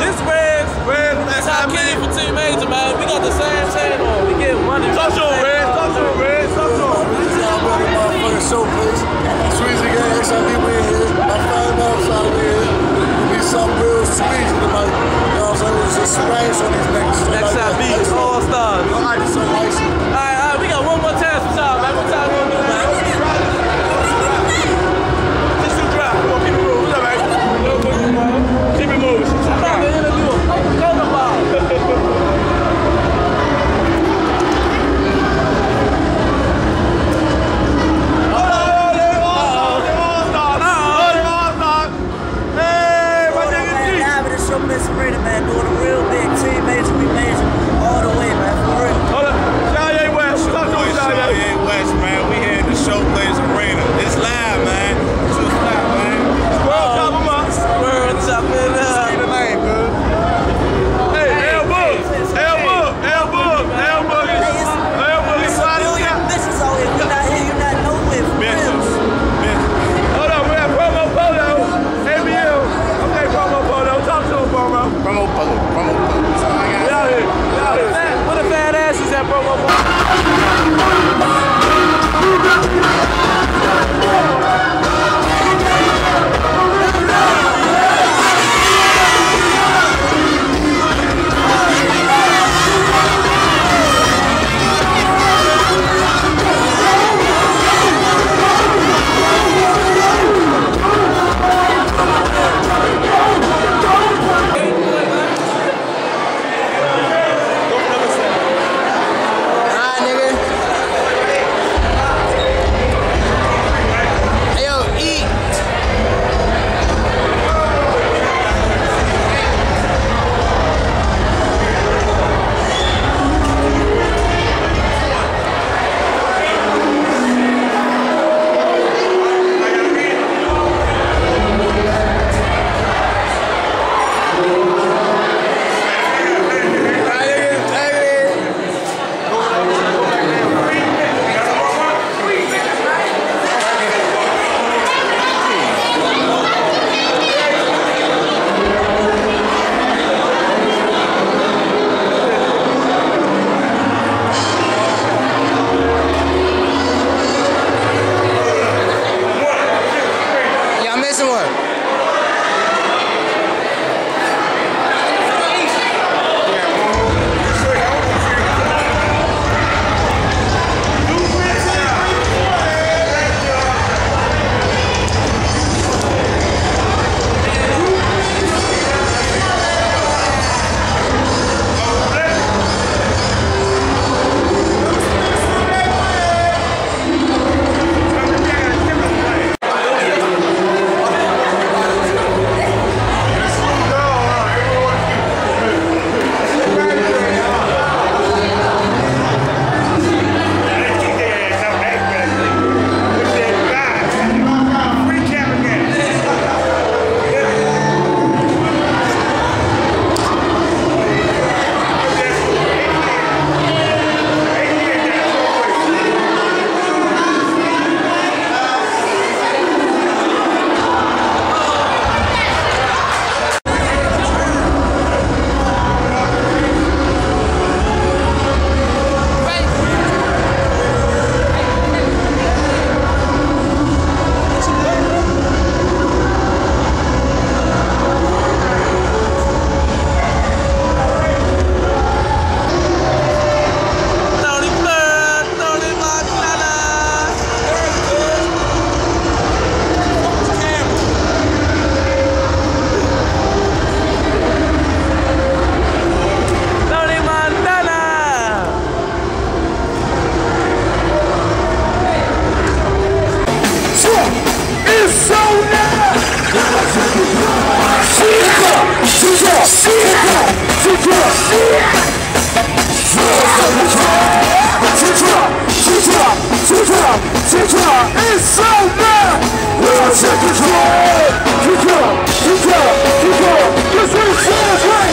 This Reds, Reds, that's how many for Team Major, man. We got the same chain on. We get one. Touch on Reds, touch on Reds, touch on. This is a many motherfucking showplace. Sweezy got HIV way here. My five miles out of here. It'll be some real squeeze in the. You know what I'm saying? It's just strange on these niggas. XIB, all stars. All right, so Take control! Keep up! Keep up! Keep up! This is